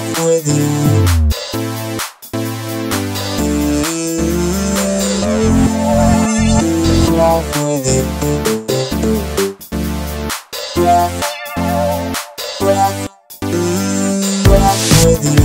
with you. With you. Walk, walk, walk with you.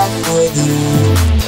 up with you.